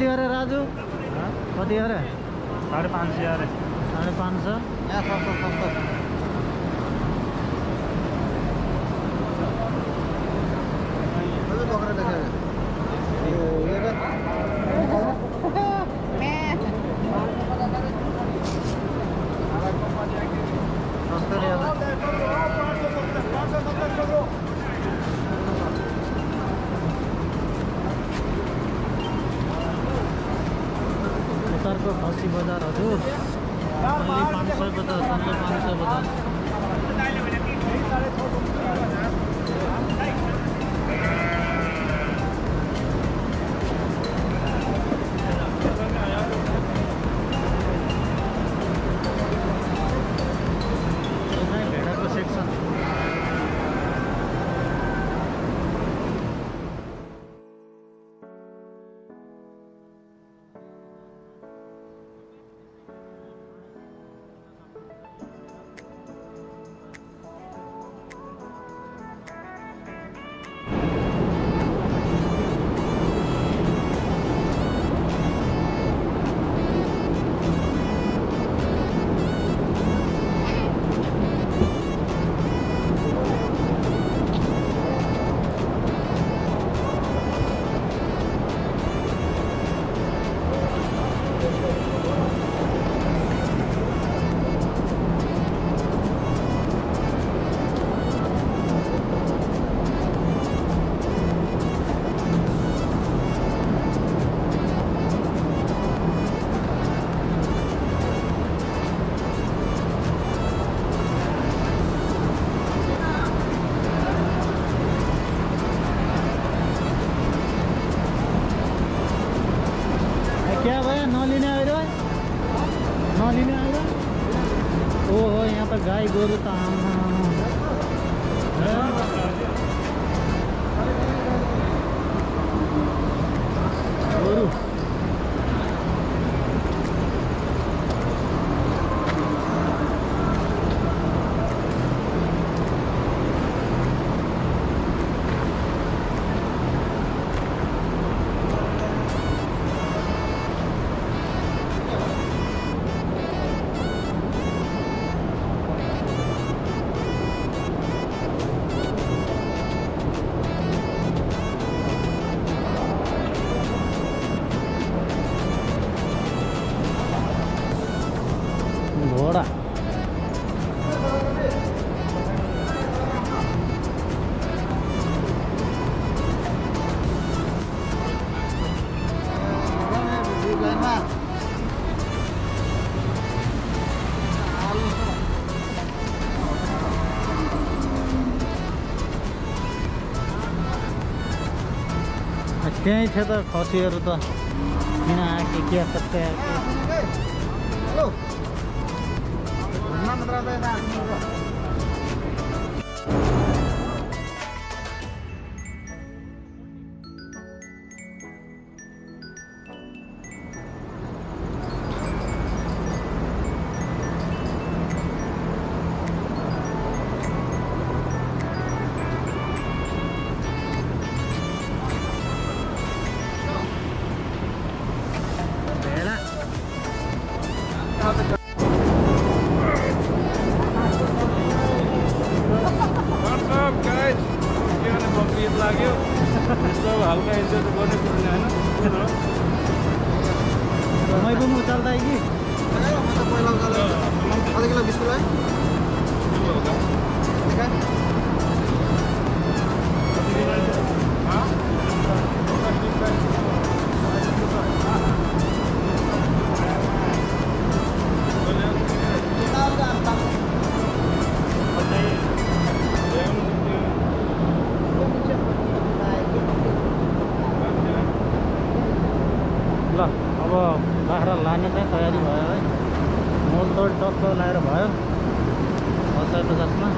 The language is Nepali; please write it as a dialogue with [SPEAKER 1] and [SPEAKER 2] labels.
[SPEAKER 1] कति अरे राजु? कति अरे?
[SPEAKER 2] साढे पाँच सय अरे।
[SPEAKER 1] साढे पाँच सौ
[SPEAKER 3] बता रहा तू
[SPEAKER 1] पाँच सौ पचास तो पाँच सौ। पचास त गाई गोरु त आमा गोरु त्यहीँ थियो त खसीहरू त किन आयो के कतै आयो
[SPEAKER 2] हल्का इन्जोय त गर्नै पर्ने होइन।
[SPEAKER 1] मै पनि उचाल्दा कि?
[SPEAKER 3] म त पहिला
[SPEAKER 1] अब बाख्रा लाने चाहिँ तयारी भयो है। मोलतोड टक्क लगाएर भयो। सय पचासमा